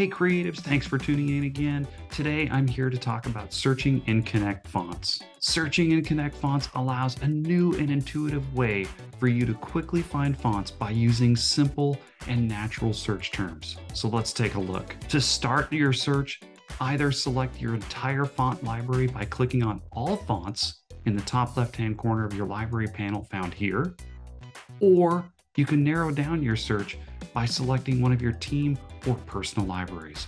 Hey creatives, thanks for tuning in again. Today I'm here to talk about searching in Connect fonts. Searching in Connect fonts allows a new and intuitive way for you to quickly find fonts by using simple and natural search terms. So let's take a look. To start your search, either select your entire font library by clicking on all fonts in the top left-hand corner of your library panel found here, or you can narrow down your search by selecting one of your team or personal libraries.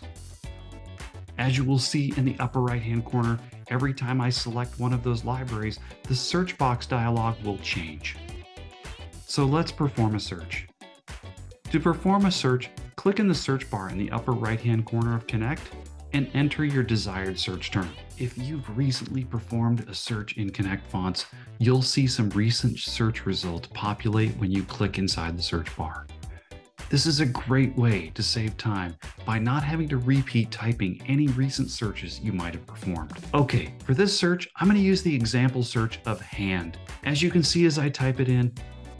As you will see in the upper right hand corner, every time I select one of those libraries, the search box dialog will change. So let's perform a search. To perform a search, click in the search bar in the upper right hand corner of Connect and enter your desired search term. If you've recently performed a search in Connect Fonts, you'll see some recent search results populate when you click inside the search bar. This is a great way to save time by not having to repeat typing any recent searches you might have performed. Okay, for this search, I'm going to use the example search of hand. As you can see as I type it in,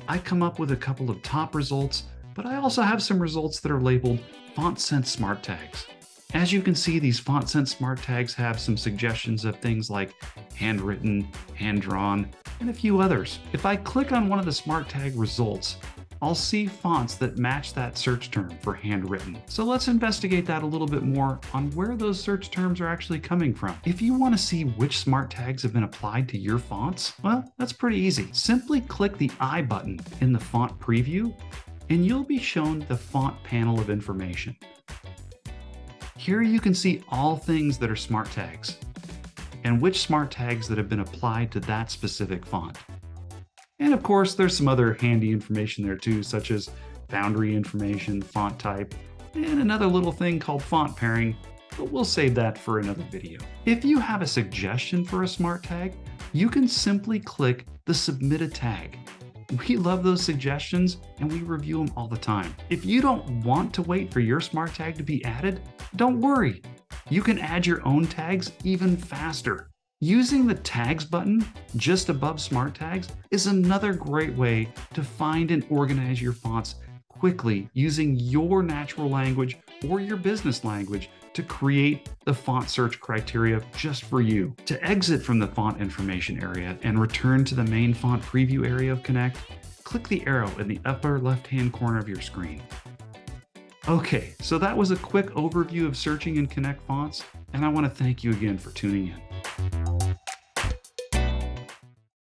I come up with a couple of top results, but I also have some results that are labeled Font Sense Smart Tags. As you can see, these Font Sense Smart Tags have some suggestions of things like handwritten, hand-drawn, and a few others. If I click on one of the Smart Tag results, I'll see fonts that match that search term for handwritten. So let's investigate that a little bit more on where those search terms are actually coming from. If you want to see which smart tags have been applied to your fonts, well, that's pretty easy. Simply click the I button in the font preview and you'll be shown the font panel of information. Here you can see all things that are smart tags and which smart tags that have been applied to that specific font. And of course, there's some other handy information there too, such as boundary information, font type, and another little thing called font pairing, but we'll save that for another video. If you have a suggestion for a smart tag, you can simply click the submit a tag. We love those suggestions and we review them all the time. If you don't want to wait for your smart tag to be added, don't worry. You can add your own tags even faster. Using the tags button just above smart tags is another great way to find and organize your fonts quickly using your natural language or your business language to create the font search criteria just for you. To exit from the font information area and return to the main font preview area of Connect, click the arrow in the upper left-hand corner of your screen. Okay, so that was a quick overview of searching in Connect fonts, and I want to thank you again for tuning in.